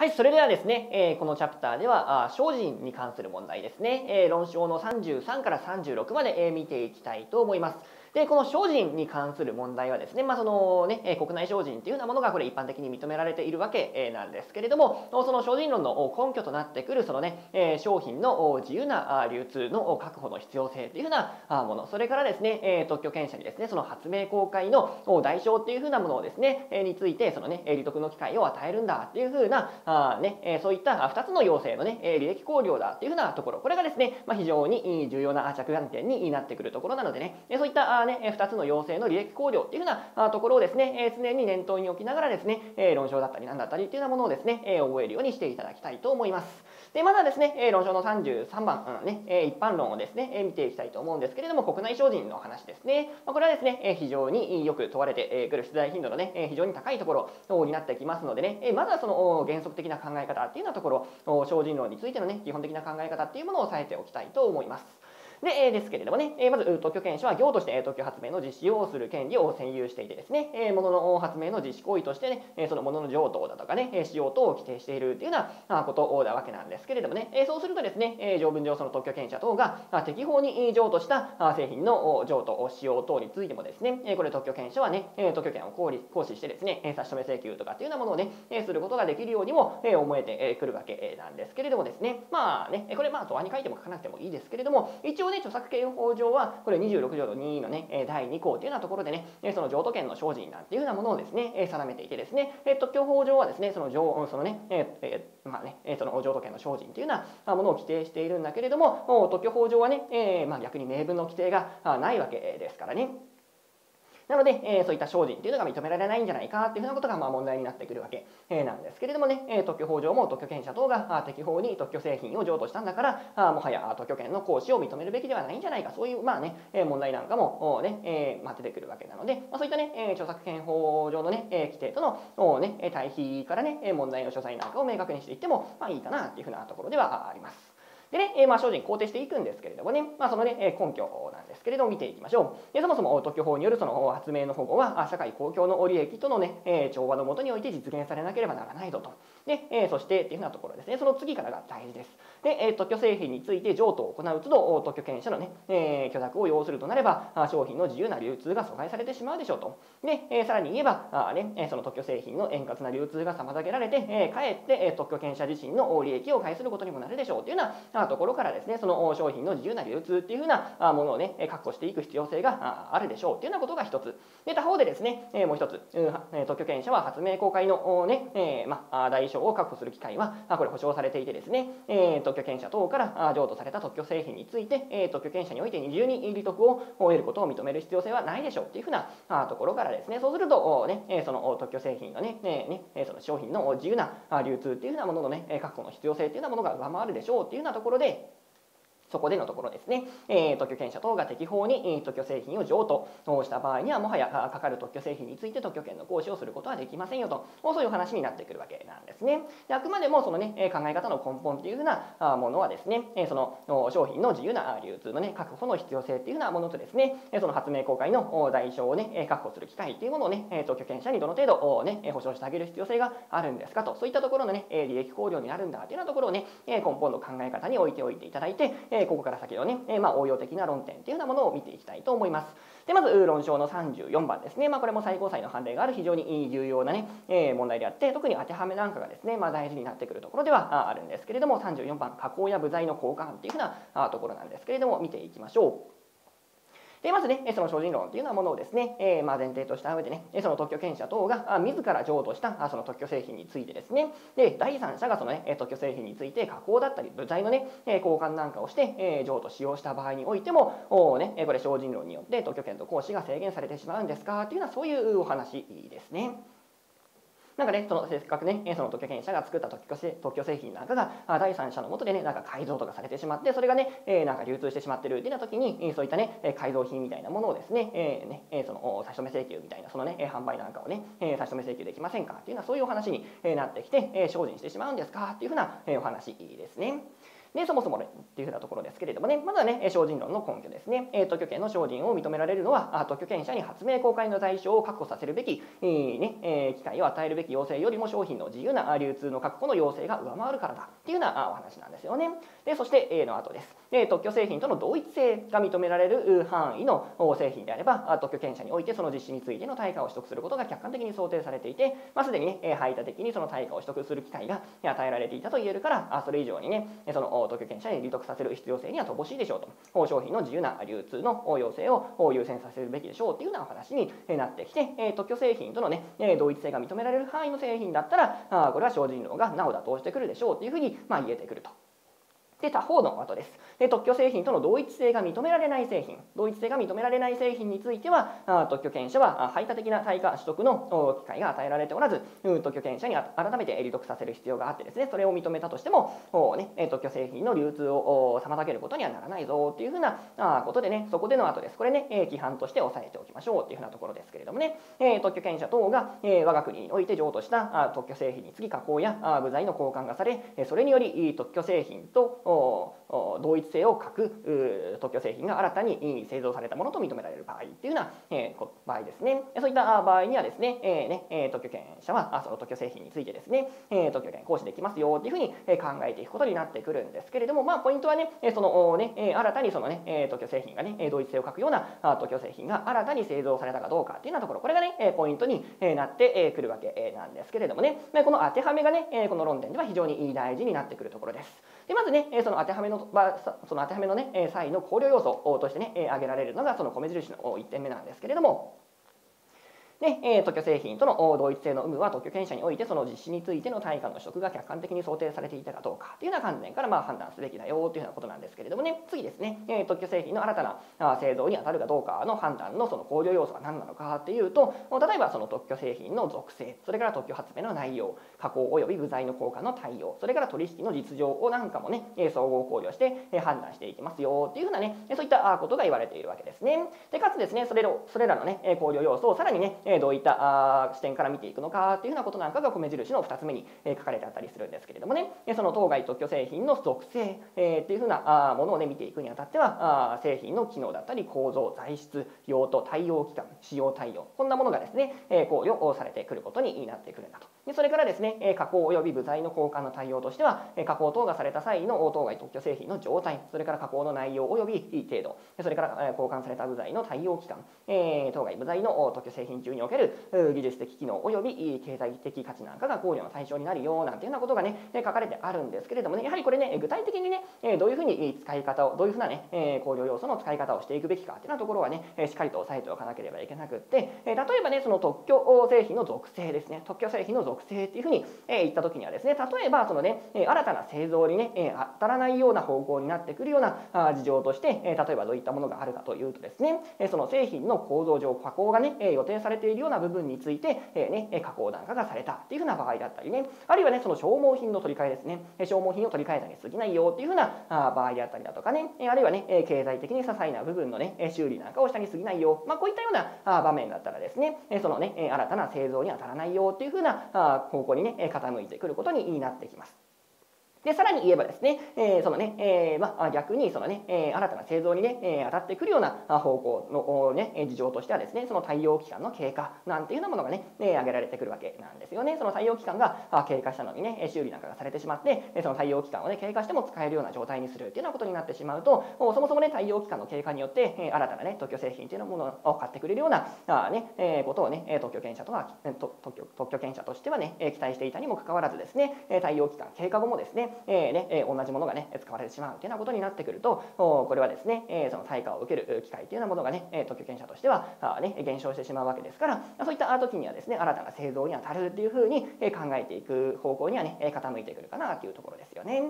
はい、それではですね、えー、このチャプターでは、あ精進に関する問題ですね、えー、論章の33から36まで、えー、見ていきたいと思います。で、この精進に関する問題はですね、まあそのね、国内精進っていうようなものがこれ一般的に認められているわけなんですけれども、その精進論の根拠となってくるそのね、商品の自由な流通の確保の必要性っていうふうなもの、それからですね、特許権者にですね、その発明公開の代償っていうふうなものをですね、について、そのね、利得の機会を与えるんだっていうふうな、ね、そういった2つの要請のね、履歴考慮だっていうふうなところ、これがですね、まあ、非常に重要な着眼点になってくるところなのでね、そういったね、2つの要請の履歴考慮っていうふうなところをですね、常に念頭に置きながらですね、論証だったり何だったりっていうようなものをですね、覚えるようにしていただきたいと思います。で、まだですね、論証の33番、うん、ね、一般論をですね、見ていきたいと思うんですけれども、国内精進の話ですね。これはですね、非常によく問われてくる出題頻度のね、非常に高いところになってきますのでね、まずはその原則的な考え方っていうようなところ、精進論についてのね、基本的な考え方っていうものを押さえておきたいと思います。で、えですけれどもね、えまず特許権者は業として特許発明の実施をする権利を占有していてですね、え物の発明の実施行為としてね、えその物の譲渡だとかね、使用等を規定しているというようなことなわけなんですけれどもね、えそうするとですね、え条文上その特許権者等が適法に譲渡した製品の譲渡、使用等についてもですね、これ特許権者はね、特許権を行使してですね、差し止め請求とかっていうようなものをね、することができるようにも思えてくるわけなんですけれどもですね、まあね、これまあ、とあに書いても書かなくてもいいですけれども、一応ね、著作権法上は、これ26条の2のね、第2項というようなところでね、その譲渡権の精進なんていうようなものをですね、定めていてですね、特許法上はですね、その上、そのね、えー、まあね、その譲渡権の精進というようなものを規定しているんだけれども、特許法上はね、えー、まあ逆に明文の規定がないわけですからね。なので、えー、そういった精進っていうのが認められないんじゃないかっていうふうなことがまあ問題になってくるわけ、えー、なんですけれどもね、えー、特許法上も特許権者等が適法に特許製品を譲渡したんだからあもはや特許権の行使を認めるべきではないんじゃないか。そういうまあね、え、問題なんかもね、えーま、出てくるわけなので、まあ、そういったね、えー、著作権法上のね、え、規定との、ね、対比からね問題の所在なんかを明確にしていってもまあいいかなっていうふうなところではあります。でね、えー、まあ精進肯定していくんですけれどもね、まあそのね、根拠なんですけれども見ていきましょう。でそもそも特許法によるその発明の保護は、社会公共の利益とのね、え、調和のもとにおいて実現されなければならないぞと。で、え、そしてっていうふうなところですね、その次からが大事です。で、え、特許製品について譲渡を行う都度、特許権者のね、え、許諾を要するとなれば、商品の自由な流通が阻害されてしまうでしょうと。で、え、さらに言えば、あね、その特許製品の円滑な流通が妨げられて、え、かえって、特許権者自身の利益を害することにもなるでしょうというようななところからですね、その商品の自由な流通っていうふうなものをね、確保していく必要性があるでしょう。っていうようなことが一つ。で、他方でですね、もう一つ、特許権者は発明公開のね、まあ、代償を確保する機会は、これ保証されていてですね、特許権者等から譲渡された特許製品について、特許権者において二重に利得を得ることを認める必要性はないでしょうっていうふうなところからですね、そうすると、ね、その特許製品のね、ね、その商品の自由な流通っていうふうなもののね、確保の必要性っていうようなものが上回るでしょうっていうようなところころでそこでのところですね、えー、特許権者等が適法に、特許製品を譲渡。した場合には、もはやかかる特許製品について特許権の行使をすることはできませんよと、そういう話になってくるわけなんですね。であくまでもそのね、考え方の根本っていうふうなものはですね、その商品の自由な流通のね、確保の必要性っていうふうなものとですね、その発明公開の代償をね、確保する機会っていうものをね、特許権者にどの程度ね、保証してあげる必要性があるんですかと、そういったところのね、利益考慮になるんだというようなところをね、根本の考え方に置いておいていただいて、ここから先のね、え、まあ、応用的な論点っていうようなものを見ていきたいと思います。で、まず、論証の34番ですね。まあ、これも最高裁の判例がある非常に重要なね、え、問題であって、特に当てはめなんかがですね、まあ、大事になってくるところではあるんですけれども、34番、加工や部材の交換っていうふうなところなんですけれども、見ていきましょう。で、まずね、その精進論というようなものをですね、えー、まあ前提とした上でね、その特許権者等が自ら譲渡したその特許製品についてですね、で、第三者がそのね、特許製品について加工だったり、部材のね、交換なんかをして、譲渡使用した場合においても、おね、これ精進論によって特許権と行使が制限されてしまうんですかというようなそういうお話ですね。なんかね、そのせっかくね、その特許権者が作った特許特許製品なんかが第三者のもとでね、なんか改造とかされてしまって、それがね、えなんか流通してしまってるっていうような時に、そういったね、改造品みたいなものをですね、えー、ね、その差し止め請求みたいな、そのね、販売なんかをね、差し止め請求できませんかっていうような、そういうお話になってきて、精進してしまうんですかっていうふうなお話ですね。でそもそも、ね、っていうふうなところですけれどもねまずはね精進論の根拠ですね、えー、特許権の精進を認められるのは特許権者に発明公開の対象を確保させるべき、えーねえー、機会を与えるべき要請よりも商品の自由な流通の確保の要請が上回るからだっていうようなお話なんですよね。でそして A の後です。で特許製品との同一性が認められる範囲の製品であれば特許権者においてその実施についての対価を取得することが客観的に想定されていて、まあ、すでにね排他的にその対価を取得する機会が与えられていたと言えるからそれ以上にねその特許権者に利得させる必要性には乏しいでしょうと商品の自由な流通の要請を優先させるべきでしょうというような話になってきて特許製品とのね同一性が認められる範囲の製品だったらこれは精進論がなお妥当してくるでしょうというふうにまあ言えてくると。で他方の後です。で特許製品との同一性が認められない製品。同一性が認められない製品については特許権者は排他的な対価取得の機会が与えられておらず特許権者に改めて利得させる必要があってですねそれを認めたとしても、ね、特許製品の流通を妨げることにはならないぞっていうふうなことでねそこでの後です。これね規範として押さえておきましょうっていうふうなところですけれどもね。特許権者等が我が国において譲渡した特許製品につき加工や部材の交換がされそれにより特許製品とこ同一性を欠く特許製品が新たに製造されたものと認められる場合っていうような、え場合ですねそういった場合にはですね,、えね特許権者はその特許製品についてですね、え特許権行使できますよっていうふうに考えていくことになってくるんですけれどもまあポイントはねそのね新たにそのね特許製品がね同一性を欠くような特許製品が新たに製造されたかどうかっていうようなところこれがねポイントになってくるわけなんですけれどもねこの当てはめがねこの論点では非常に大事になってくるところです。でまずねその当てはめのその当てはめのね際の考慮要素としてね挙げられるのがその米印の1点目なんですけれどもで、え特許製品との同一性の有無は特許権者においてその実施についての対価の取得が客観的に想定されていたかどうかというような観点からまあ判断すべきだよというようなことなんですけれどもね。次ですね、え特許製品の新たな製造に当たるかどうかの判断のその考慮要素は何なのかっていうと例えばその特許製品の属性それから特許発明の内容加工及び具材の効果の対応それから取引の実情をなんかもね総合考慮して判断していきますよっていうふうなねそういったことが言われているわけですね。でかつですねそれそれらのね考慮要素をさらにねどういった視点から見ていくのかっていうふうなことなんかが米印の2つ目に書かれてあったりするんですけれどもね。その当該特許製品の属性っていうふうなものをね見ていくにあたっては製品の機能だったり構造材質用途対応期間使用対応こんなものがですね考慮されてくることになってくるんだと。でそれからですね加工及び部材の交換の対応としては加工等がされた際の当該特許製品の状態それから加工の内容及び程度それから交換された部材の対応期間当該部材の特許製品中における技術的機能及び経済的価値なんかが考慮の対象になるよなんていうようなことがね書かれてあるんですけれどもねやはりこれね具体的にねどういうふうに使い方をどういうふうなね考慮要素の使い方をしていくべきかっていうようなところはねしっかりと押さえておかなければいけなくって例えばねその特許製品の属性ですね特許製品の属性っていうふうにえ言った時にはですね例えばそのね新たな製造にね当たらないような方向になってくるような事情として例えばどういったものがあるかというとですねその製品の構造上加工がね予定されているような部分についてえー、ね、加工段階がされたっていうふうな場合だったりねあるいはねその消耗品の取り替えですね消耗品を取り替えたに過ぎないよっていうふうな場合であったりだとかねあるいはね経済的に些細な部分のね修理なんかをしたに過ぎないよ、まあ、こういったような場面だったらですねそのね新たな製造に当たらないよっていうふうな方向にね傾いてくることになってきます。で、さらに言えばですね、えー、そのね、えー、まあ、逆にそのね、えー、新たな製造にね、え当たってくるような方向のね、事情としてはですね、その対応期間の経過なんていうようなものがね、え挙げられてくるわけなんですよね。その対応期間が経過したのにね、修理なんかがされてしまって、その対応期間をね、経過しても使えるような状態にするっていうようなことになってしまうと、そもそもね、対応期間の経過によって、新たなね、特許製品っていうものを買ってくれるような、あね、えことをね、特許権者とは、特許特許権者としてはね、期待していたにもかかわらずですね、対応期間経過後もですね、えー、ね、同じものがね使われてしまうというようなことになってくるとこれはですねその対価を受ける機会というようなものがね特許権者としてはね減少してしまうわけですからそういった時にはですね新たな製造に当たるっていうふうに考えていく方向にはね傾いてくるかなというところですよね。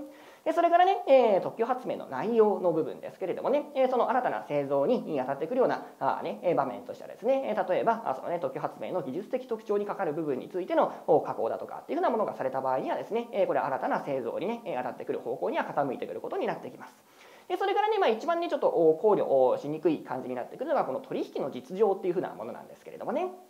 でそれからね、えー、特許発明の内容の部分ですけれどもね、えー、その新たな製造に当たってくるようなあ、ね、場面としてはですね例えばその、ね、特許発明の技術的特徴にかかる部分についての加工だとかっていうふうなものがされた場合にはですねこれ新たな製造にね当たってくる方向には傾いてくることになってきます。でそれからね、まあ、一番ねちょっと考慮しにくい感じになってくるのがこの取引の実情っていうふうなものなんですけれどもね。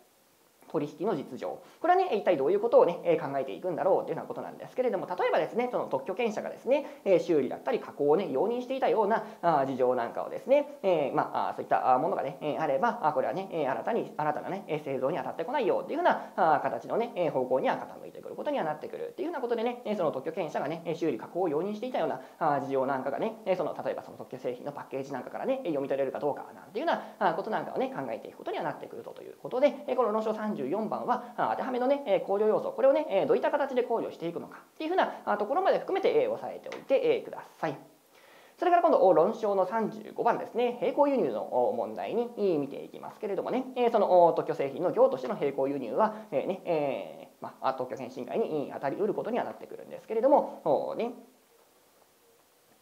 取引の実情。これはね一体どういうことをね考えていくんだろうというようなことなんですけれども例えばですねその特許権者がですね修理だったり加工をね容認していたような事情なんかをですね、えまあそういったものがねあればこれはね新たに新たなね製造に当たってこないよっていうふうな形のね方向には傾いてくることにはなってくるっていうふうなことでねその特許権者がね修理加工を容認していたような事情なんかがねその例えばその特許製品のパッケージなんかからね読み取れるかどうかなんていうようなことなんかをね考えていくことにはなってくるということでこの論証34番は当てはめのね考慮要素。これをねどういった形で考慮していくのか。っていうふうなところまで含めて押さえておいてください。それから今度論証の35番ですね。並行輸入の問題に見ていきますけれどもね。その特許製品の業としての並行輸入は、えねえーまあ、特許権侵害に当たりうることにはなってくるんですけれどもね。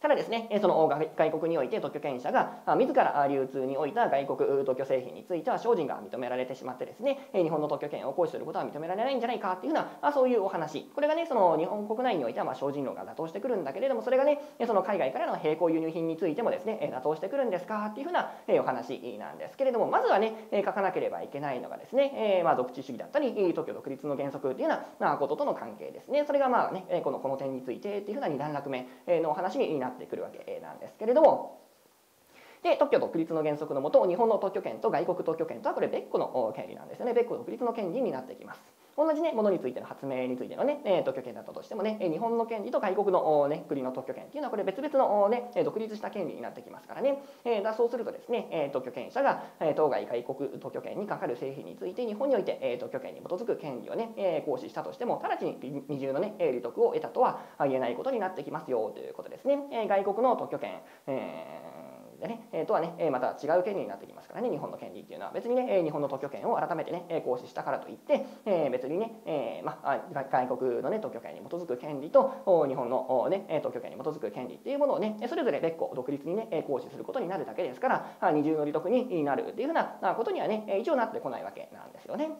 ただですね、その外国において特許権者が自ら流通においた外国特許製品については精進が認められてしまってですね、日本の特許権を行使することは認められないんじゃないかっていうふうな、そういうお話。これがね、その日本国内においてはまあ精進論が妥当してくるんだけれども、それがね、その海外からの並行輸入品についてもですね、妥当してくるんですかっていうふうなお話なんですけれども、まずはね、書かなければいけないのがですね、まあ、独自主義だったり、特許独立の原則っていうようなこととの関係ですね。それがまあね、このこの点についてっていうふうな2段落目のお話になってくるわけなんです。けれどもで特許独立の原則のもと日本の特許権と外国特許権とはこれ別個の権利なんですよね別個独立の権利になってきます。同じねものについての発明についてのね、え特許権だったとしてもね、日本の権利と外国の、ね、国の特許権っていうのはこれ別々の、ね、独立した権利になってきますからね、えだそうするとですね、え特許権者が、当該外国特許権にかかる製品について日本において、え特許権に基づく権利をね、え行使したとしても直ちに二重のね利得を得たとは言えないことになってきますよということですね、え外国の特許権、えーでね、えー、とはね、また違う権利になってきますからね日本の権利っていうのは別にね日本の特許権を改めてね行使したからといって、えー、別にね、えーまあ、外国のね特許権に基づく権利と日本のね特許権に基づく権利っていうものをねそれぞれ別個独立にね行使することになるだけですから二重の利得になるっていうふうなことにはね一応なってこないわけなんですよね。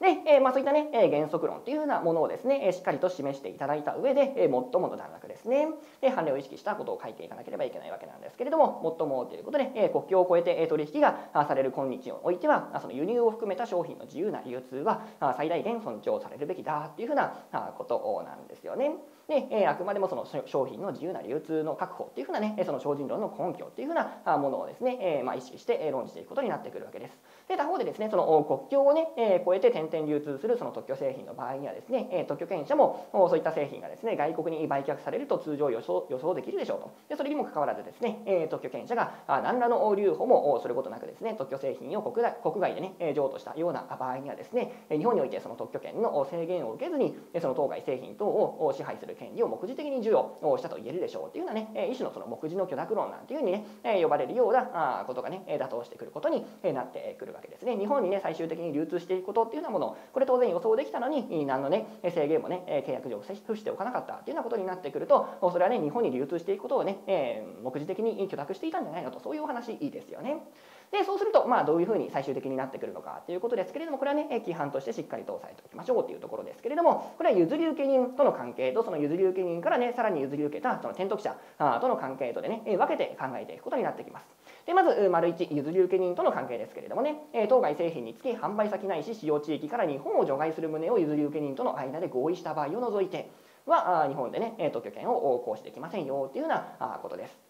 で、えー、まあ、そういったね、え原則論というようなものをですね、えしっかりと示していただいた上で、え最もの段落ですね、で、判例を意識したことを書いていかなければいけないわけなんですけれども、最もということで、え国境を越えて取引がされる今日においては、その輸入を含めた商品の自由な流通は最大限尊重されるべきだっていうふうなことなんですよね。で、えあくまでもその商品の自由な流通の確保っていうふうなね、その精進論の根拠っていうふうなものをですね、えまあ、意識して論じていくことになってくるわけです。で、他方でですね、その国境をね、越えて点流通するその特許製品の場合にはですね、え特許権者もそういった製品がですね、外国に売却されると通常予想予想できるでしょうと。で、それにもかかわらずですね、え特許権者が何らの留保もすることなくですね、特許製品を国外でね、譲渡したような場合にはですね、日本においてその特許権の制限を受けずに、その当該製品等を支配する権利を目次的に授与したと言えるでしょうっていうようなね、一種のその目次の許諾論なんていうふうにね、呼ばれるようなことがね、妥当してくることになってくるわけですね。日本にね、最終的に流通していくことっていうようもの、これ当然予想できたのに、何のね、制限もね、契約上付しておかなかったっていうようなことになってくると、それはね、日本に流通していくことをねえ、目次的に許諾していたんじゃないのと、そういうお話いいですよね。でそうすると、まあ、どういうふうに最終的になってくるのかということですけれどもこれはね規範としてしっかりと押さえておきましょうというところですけれどもこれは譲り受け人との関係とその譲り受け人からねさらに譲り受けたその転得者との関係とでね分けて考えていくことになってきます。でまず丸1譲り受け人との関係ですけれどもね当該製品につき販売先ないし使用地域から日本を除外する旨を譲り受け人との間で合意した場合を除いては日本でね特許権を行使できませんよというようなことです。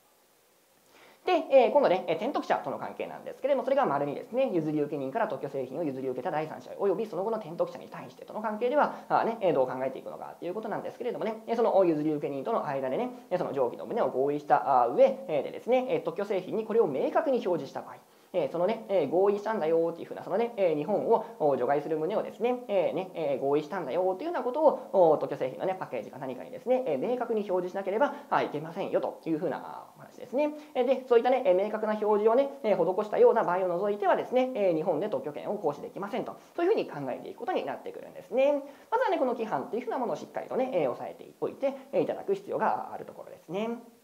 で、え、今度ね、転得者との関係なんですけれども、それが丸にですね、譲り受け人から特許製品を譲り受けた第三者及びその後の転得者に対してとの関係では、あね、どう考えていくのかということなんですけれどもね、その譲り受け人との間でね、その上記の旨を合意した上でですね、特許製品にこれを明確に表示した場合、えそのね、え合意したんだよっていうふうなそのね、え日本を除外する旨をですね,、えねえ合意したんだよっていうようなことを特許製品のねパッケージか何かにですね、え明確に表示しなければいけませんよというふうなお話ですね。でそういったね明確な表示をね施したような場合を除いてはですね日本で特許権を行使できませんとそういうふうに考えていくことになってくるんですね。まずはねこの規範っていうふうなものをしっかりとね押さえておいていただく必要があるところですね。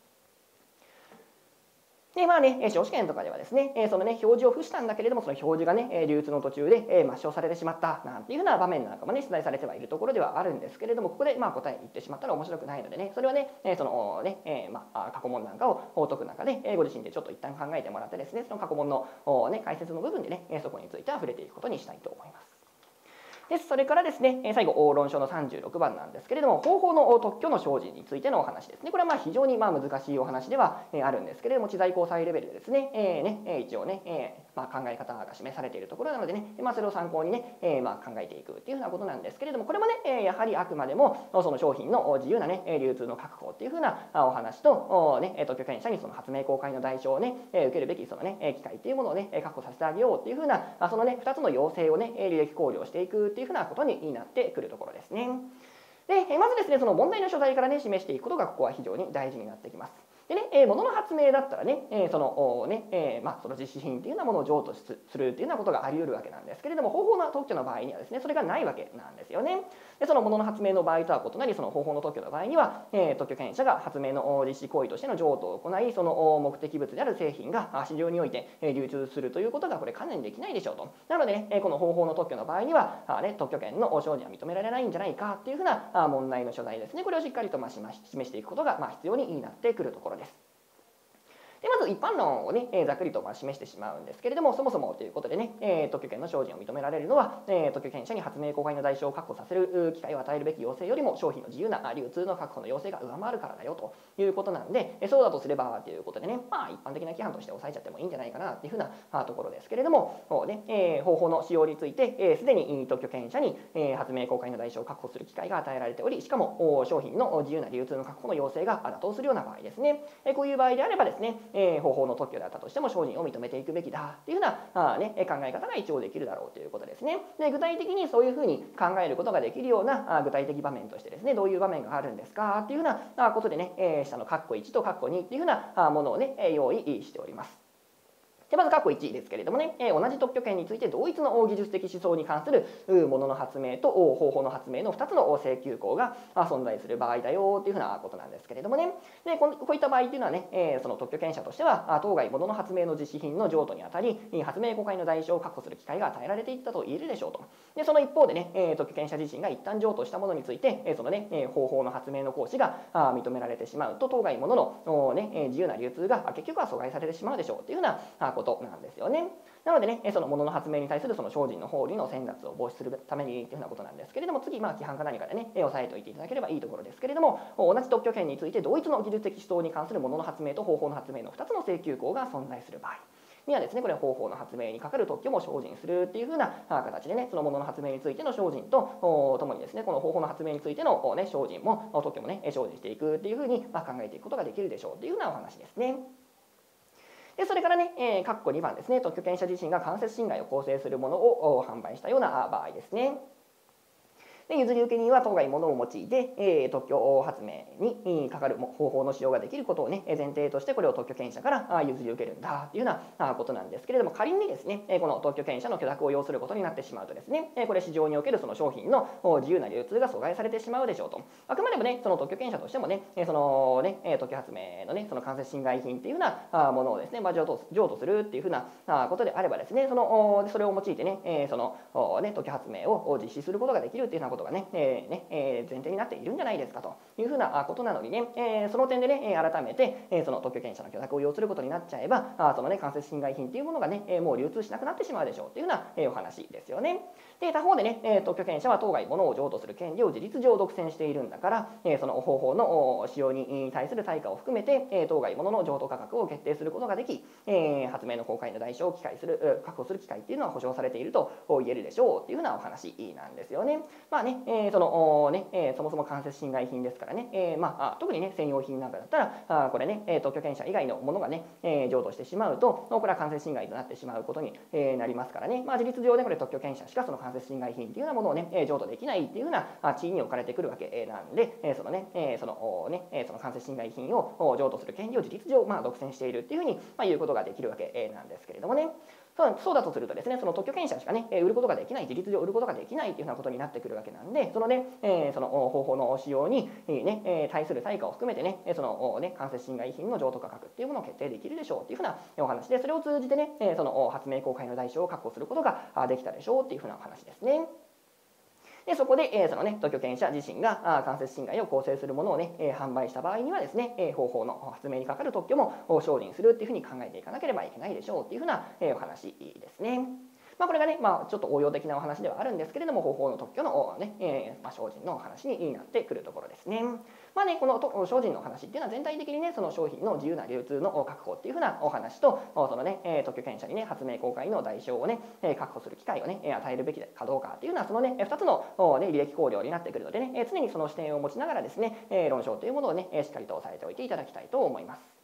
で、まあね、司法試験とかではですね、そのね、表示を付したんだけれども、その表示がね、流通の途中で抹消されてしまったなんていうふうな場面なんかもね、出題されてはいるところではあるんですけれども、ここでまあ答え言ってしまったら面白くないのでね、それはね、そのね、まあ、過去問なんかを解く中で、ご自身でちょっと一旦考えてもらってですね、その過去問のね、解説の部分でね、そこについては触れていくことにしたいと思います。でそれからですね最後論書の36番なんですけれども方法の特許の精進についてのお話ですね。これはまあ非常にまあ難しいお話ではあるんですけれども知財交際レベルでですね,、えー、ね一応ね、えまあ、考え方が示されているところなのでね、まあ、それを参考にね、えー、まあ考えていくっていうふうなことなんですけれどもこれもね、えやはりあくまでもその商品の自由なね流通の確保っていうふうなお話と、ね、特許権者にその発明公開の代償をね受けるべきそのね機会っていうものをね確保させてあげようっていうふうなそのね2つの要請をね履歴考慮していくっていうふうなことになってくるところですね。でまずですねその問題の所在からね示していくことがここは非常に大事になってきます。でね、えー、物の発明だったらね、えー、そのね、えー、まあ、その実施品っていうようなものを譲渡するっていうようなことがあり得るわけなんですけれども方法の特許の場合にはですねそれがないわけなんですよね。でその物の発明の場合とは異なりその方法の特許の場合には、えー、特許権者が発明の実施行為としての譲渡を行いその目的物である製品が市場において流通するということがこれ関連できないでしょうと。なのでねこの方法の特許の場合にはあ、ね、特許権の生じは認められないんじゃないかっていうふうな問題の所在ですねこれをしっかりとま示していくことがま必要になってくるところです。でまず一般論をね、えー、ざっくりとまあ示してしまうんですけれどもそもそもということでね、えー、特許権の精進を認められるのは、えー、特許権者に発明公開の代償を確保させる機会を与えるべき要請よりも商品の自由な流通の確保の要請が上回るからだよということなんで、えそうだとすればということでねまあ一般的な規範として押さえちゃってもいいんじゃないかなっていうふうなところですけれどもねえー、方法の使用についてすで、えー、に特許権者に、えー、発明公開の代償を確保する機会が与えられておりしかも商品の自由な流通の確保の要請が妥当するような場合ですね、えー、こういう場合であればですね、え、方法の特許であったとしても承認を認めていくべきだっていうふうなあ、ね、考え方が一応できるだろうということですね。で具体的にそういうふうに考えることができるようなあ具体的場面としてですねどういう場面があるんですかっていうふうなことでね、え、下の括弧1と括弧2っていうふうなものをね用意しております。でまず過去1ですけれどもね、え、同じ特許権について同一の技術的思想に関するものの発明と方法の発明の2つの請求項が存在する場合だよっていうふうなことなんですけれどもね。でこういった場合っていうのはね、え、その特許権者としては当該ものの発明の実施品の譲渡にあたり発明公開の代償を確保する機会が与えられていったと言えるでしょうと。でその一方でね、え、特許権者自身が一旦譲渡したものについて、えそのね、方法の発明の行使が認められてしまうと当該ものの、ね、自由な流通が結局は阻害されてしまうでしょうっていうふうなことなんですよね。なのでね、そのものの発明に対するその精進の法理の選奪を防止するためにというふうなことなんですけれども、次、まあ、規範か何かでね、押さえておいていただければいいところですけれども、同じ特許権について同一の技術的思想に関するものの発明と方法の発明の2つの請求項が存在する場合。にはですねこれは方法の発明にかかる特許も精進するっていうふうな形でねそのものの発明についての精進とともにですねこの方法の発明についての、ね、精進も特許もね精進していくっていうふうに考えていくことができるでしょうっていうふうなお話ですね。でそれからね、えー、括弧2番ですね特許権者自身が間接侵害を構成するものを販売したような場合ですね。で譲り受け人は当該ものを用いて、えー、特許発明にかかる方法の使用ができることをね前提としてこれを特許権者から譲り受けるんだというようなことなんですけれども仮にですねこの特許権者の許諾を要することになってしまうとですねこれ市場におけるその商品の自由な流通が阻害されてしまうでしょうと。あくまでもねその特許権者としてもねそのね特許発明のねその間接侵害品っていうようなものをですね、まあ、譲渡譲渡するっていうふうなことであればですねそのそれを用いてねそのね特許発明を実施することができるっていうようなことがね、えー、ねえ前提になっているんじゃないですかというふうなことなのにね、えその点でね改めて、えその特許権者の許諾を要することになっちゃえばあそのね間接侵害品っていうものがね、えもう流通しなくなってしまうでしょうっていうような、えお話ですよね。で他方でね、え特許権者は当該物を譲渡する権利を事実上独占しているんだから、えその方法の使用に対する対価を含めて、え当該物の譲渡価格を決定することができ、え発明の公開の代償を機会する確保する機会っていうのは保障されていると言えるでしょうっていうふうなお話なんですよね。まあね、えそのね、えそもそも間接侵害品ですからね、えまあ、特にね専用品なんかだったらあこれね、え特許権者以外のものがね、え譲渡してしまうとこれは間接侵害となってしまうことに、えなりますからね、まあ、事実上ねこれ特許権者しかその間接侵害品っていうようなものをねえ譲渡できないっていうような地位に置かれてくるわけなんで、えそのね、えそのねその間接侵害品を譲渡する権利を事実上まあ独占しているっていうふうにまあ言うことができるわけなんですけれどもね。そうだとするとですねその特許権者しかね売ることができない事実上売ることができないっていうようなことになってくるわけなんでそのね、えー、その方法の使用に、ねえ、対する対価を含めてねそのね間接侵害品の譲渡価格っていうものを決定できるでしょうっていうふうなお話でそれを通じてねその発明公開の代償を確保することができたでしょうっていうふうなお話ですね。でそこで、えー、そのね特許権者自身が間接侵害を構成するものをね、えー、販売した場合にはですね、えー、方法の発明にかかる特許も承認するっていうふうに考えていかなければいけないでしょうっていうふうな、えー、お話ですね。まあ、これがね、まあ、ちょっと応用的なお話ではあるんですけれども方法の特許のね、えーまあ、精進の話になってくるところですね。まあね、この精進の話っていうのは全体的にねその商品の自由な流通の確保っていうふうなお話とそのね、特許権者にね発明公開の代償をね、確保する機会をね与えるべきかどうかっていうのはそのね2つの、ね、履歴考慮になってくるのでね常にその視点を持ちながらですね論証というものをねしっかりと押さえておいていただきたいと思います。